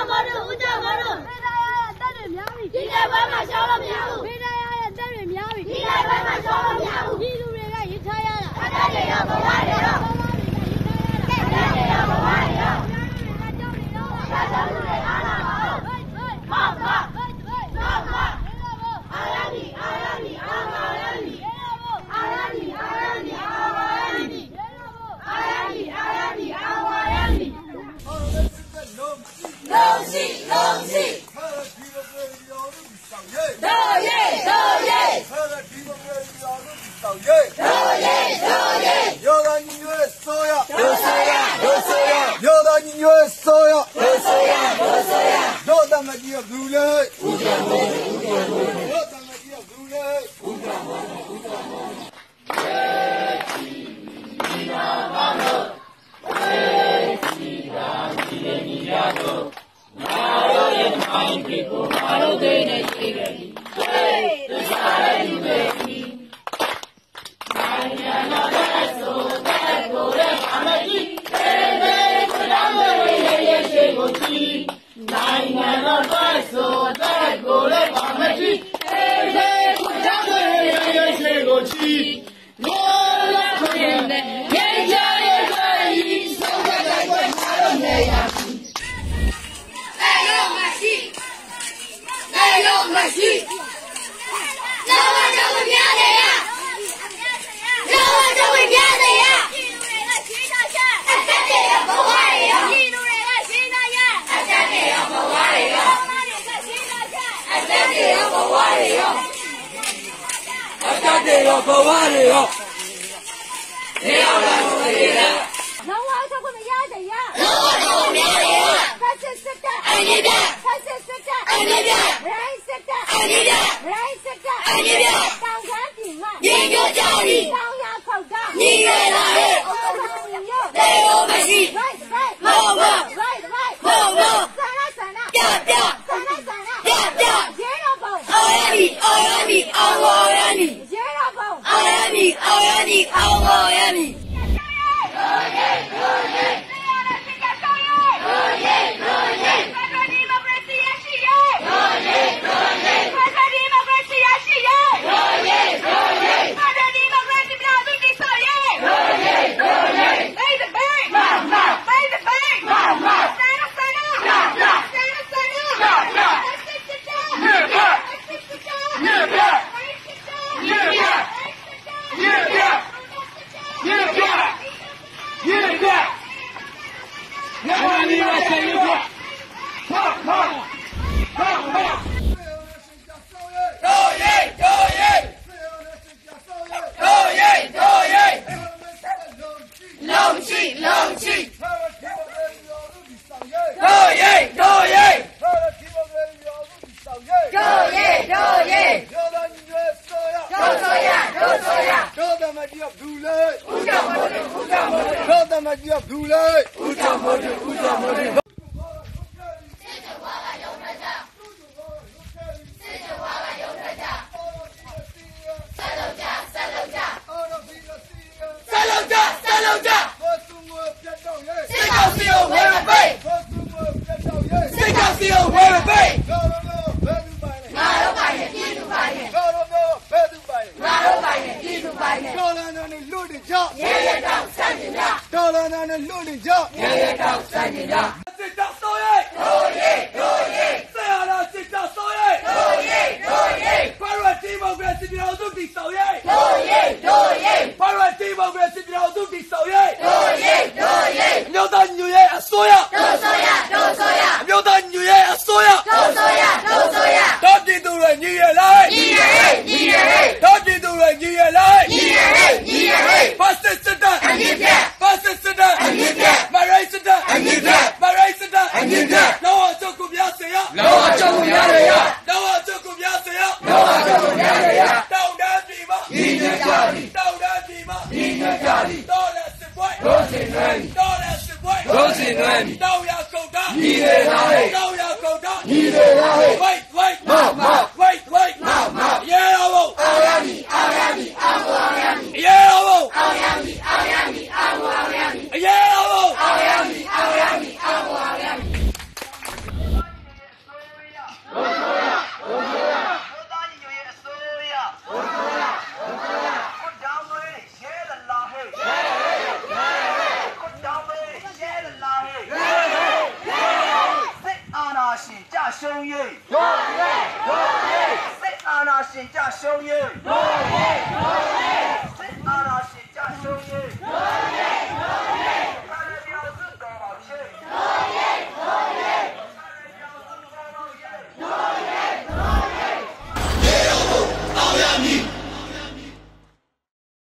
আমার উদা Deus. I'll. တော့ဘဝတွေရောနေရာလာလို့နေလားလောဝါထောက်ခွင့်မရတဲ့ရလောဝါထောက်ခွင့်မရတဲ့ရဖက်စစ်စစ်ကအနိဒဖက်စစ်စစ်ကအနိဒရိုင်းစစ်ကအနိဒရိုင်းစစ်ကအနိဒတောင်ခမ်းပြင်ကညီညွတ်ကြပြီတောင်ရဖောက်တာညီရလာ Ahmadiyya Boulay သာနဲ့လွတ်နေကြရဲရဲတောက်ဆိုင်နေကြ 恭喜你。们都要守家，一切都会都要守家，一切都喂。 ရှုံးရေးဒို့ရေးဒို့ရေးစစ်အာဏာရှင်ကြရှုံးရေးဒို့ရေးဒို့ရေး